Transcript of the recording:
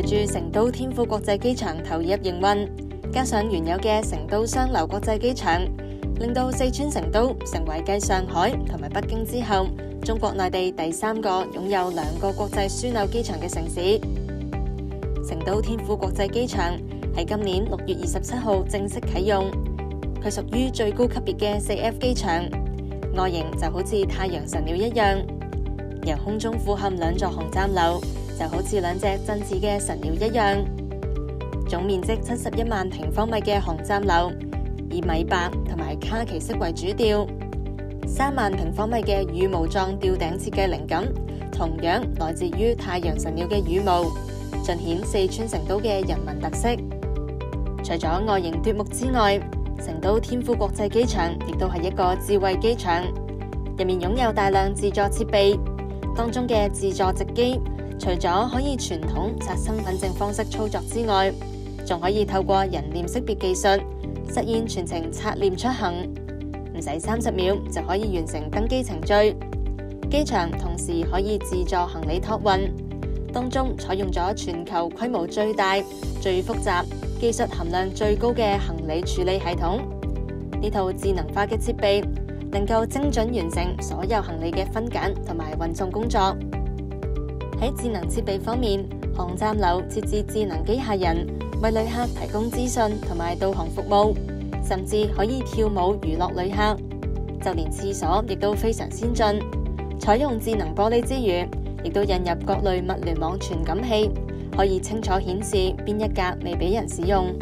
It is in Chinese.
随住成都天府国际机场投入营运，加上原有嘅成都双流国际机场，令到四川成都成为继上海同埋北京之后，中国内地第三个拥有两个国际枢纽机场嘅城市。成都天府国际机场喺今年六月二十七号正式启用，佢属于最高级别嘅四 F 机场，外形就好似太阳神鸟一样，由空中俯瞰两座红站楼。就好似两只精致嘅神鸟一样，总面积七十一万平方米嘅航站楼，以米白同埋卡其色为主调。三万平方米嘅羽毛状吊顶设计灵感同样来自于太阳神鸟嘅羽毛，尽显四川成都嘅人文特色。除咗外形夺目之外，成都天府国际机场亦都系一个智慧机场，入面拥有大量自助设备，当中嘅自助直机。除咗可以传统刷身份证方式操作之外，仲可以透过人脸识别技术实现全程刷脸出行，唔使三十秒就可以完成登机程序。机场同时可以自助行李托运，当中采用咗全球规模最大、最复杂、技术含量最高嘅行李处理系统。呢套智能化嘅设备能够精准完成所有行李嘅分拣同埋运送工作。喺智能设备方面，航站楼设置智能机械人为旅客提供资讯同埋导航服务，甚至可以跳舞娱乐旅客。就连厕所亦都非常先进，采用智能玻璃之余，亦都引入各类物联网传感器，可以清楚显示边一格未俾人使用。